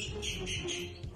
听听听听。